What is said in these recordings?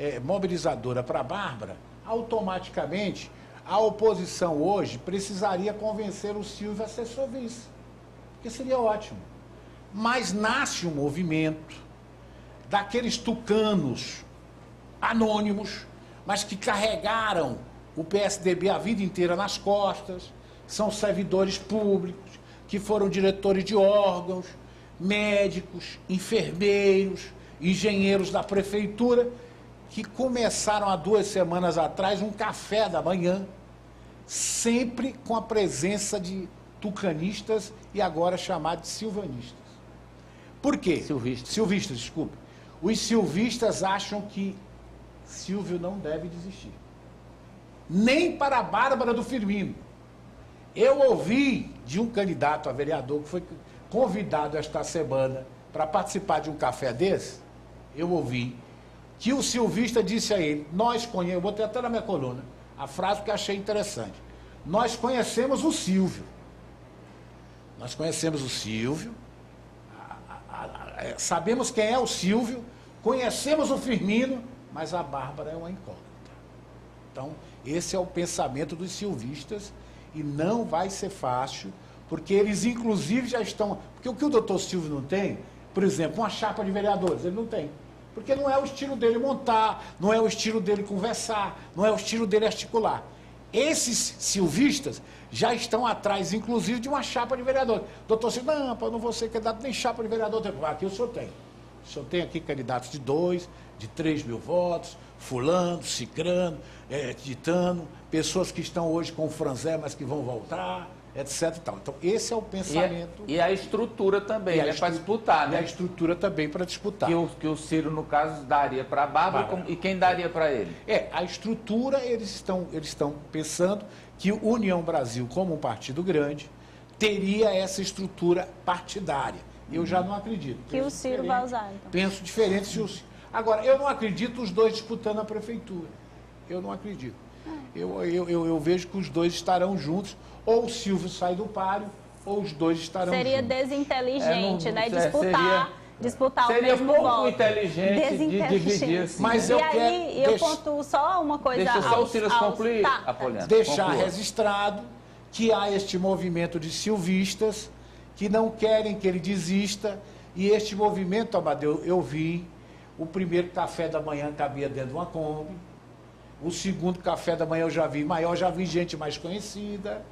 é, mobilizadora para a Bárbara, automaticamente a oposição hoje precisaria convencer o Silvio a ser seu vice. Porque seria ótimo. Mas nasce um movimento daqueles tucanos anônimos, mas que carregaram o PSDB a vida inteira nas costas, são servidores públicos, que foram diretores de órgãos, médicos, enfermeiros, engenheiros da prefeitura, que começaram há duas semanas atrás um café da manhã, sempre com a presença de tucanistas e agora chamados de silvanistas. Por quê? Silvistas. Silvistas, desculpe. Os silvistas acham que Silvio não deve desistir. Nem para a Bárbara do Firmino. Eu ouvi de um candidato a vereador que foi convidado esta semana para participar de um café desse, eu ouvi que o silvista disse a ele, nós conhecemos, vou ter até na minha coluna, a frase que achei interessante. Nós conhecemos o Silvio. Nós conhecemos o Silvio, é, sabemos quem é o Silvio, conhecemos o Firmino, mas a Bárbara é uma incógnita. Então, esse é o pensamento dos silvistas e não vai ser fácil, porque eles inclusive já estão. Porque o que o doutor Silvio não tem, por exemplo, uma chapa de vereadores, ele não tem. Porque não é o estilo dele montar, não é o estilo dele conversar, não é o estilo dele articular. Esses silvistas já estão atrás, inclusive, de uma chapa de vereador. Doutor Silvio, não, eu não vou ser candidato nem chapa de vereador. Aqui o senhor tem. O senhor tem aqui candidatos de dois, de três mil votos, fulano, cicrano, é, titano, pessoas que estão hoje com o franzé, mas que vão voltar, etc. E tal. Então, esse é o pensamento. E a, e a estrutura também, né, para disputar, né? E a estrutura também para disputar. Que o, que o Ciro, no caso, daria para a Bárbara, Bárbara. e quem daria para ele? É, a estrutura, eles estão, eles estão pensando que o União Brasil, como um partido grande, teria essa estrutura partidária. Eu já não acredito. Que o Ciro vai usar, então. Penso diferente se o Ciro. Agora, eu não acredito os dois disputando a prefeitura. Eu não acredito. Eu, eu, eu, eu vejo que os dois estarão juntos. Ou o Silvio sai do páreo, ou os dois estarão seria juntos. Seria desinteligente, é, não, né? É, disputar. Seria disputar Seria o mesmo pouco voto. inteligente de dividir assim. Mas e eu aí, quero, eu deixa, pontuo só uma coisa Deixa só o Silas concluir, tá, Apoliano. Deixar Conclua. registrado que há este movimento de silvistas que não querem que ele desista. E este movimento, Amadeu, eu vi, o primeiro café da manhã cabia dentro de uma Kombi. O segundo café da manhã eu já vi maior, já vi gente mais conhecida.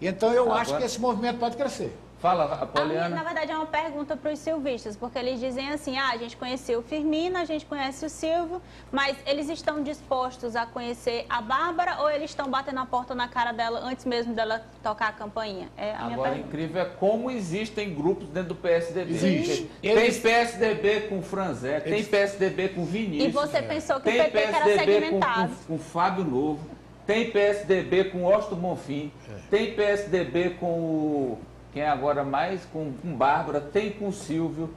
Então eu Agora... acho que esse movimento pode crescer. Fala, Apoliana. na verdade, é uma pergunta para os silvistas, porque eles dizem assim, ah, a gente conheceu o Firmino, a gente conhece o Silvio, mas eles estão dispostos a conhecer a Bárbara ou eles estão batendo a porta na cara dela antes mesmo dela tocar a campainha? É a Agora, incrível é como existem grupos dentro do PSDB. Existe. Tem eles... PSDB com Franzé, eles... tem PSDB com Vinícius. E você pensou que tem o PT PSDB era segmentado. Com, com, com Fábio Novo, tem PSDB com Osto Bonfim, é. tem PSDB com o quem é agora mais com, com Bárbara, tem com Silvio,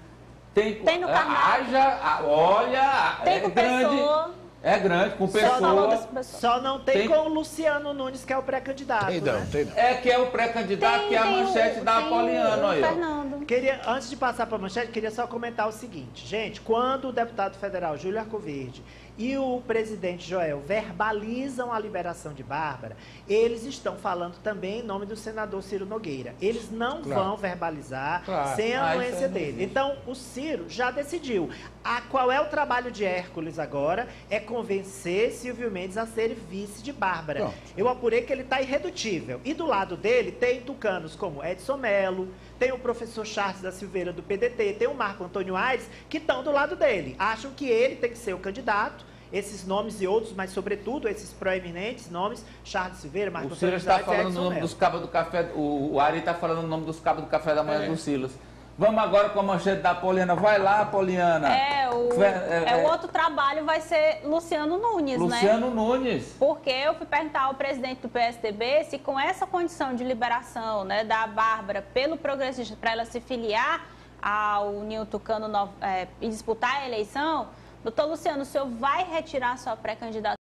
tem com. Tem no carnaval. Haja, olha, tem é com grande. Pessoa. É grande, com pessoa. Só não tem, tem, com o Luciano Nunes, que é o pré-candidato. Tem não, né? tem não. É que é o pré-candidato, que é a manchete da Apoliano aí. Fernando. Queria, antes de passar para a manchete, queria só comentar o seguinte. Gente, quando o deputado federal Júlio Arcoverde e o presidente Joel verbalizam a liberação de Bárbara, eles estão falando também em nome do senador Ciro Nogueira. Eles não claro. vão verbalizar claro. sem a anuência dele. Então, o Ciro já decidiu. A, qual é o trabalho de Hércules agora? É convencer Silvio Mendes a ser vice de Bárbara. Pronto. Eu apurei que ele está irredutível. E do lado dele tem tucanos como Edson Melo, tem o professor Charles da Silveira do PDT, tem o Marco Antônio Aires, que estão do lado dele. Acham que ele tem que ser o candidato esses nomes e outros, mas sobretudo esses proeminentes nomes, Charles Silveira, Marcos O Silas está falando o nome dos cabos do café, o, o Ari está falando o nome dos cabos do café da manhã é. do Silas. Vamos agora com a manchete da Poliana. Vai lá, Poliana. É, o, é, é, o outro trabalho vai ser Luciano Nunes, Luciano né? Luciano Nunes. Porque eu fui perguntar ao presidente do PSDB se com essa condição de liberação né, da Bárbara pelo progressista para ela se filiar ao Nil Tucano é, e disputar a eleição, Doutor Luciano, o senhor vai retirar sua pré-candidatura?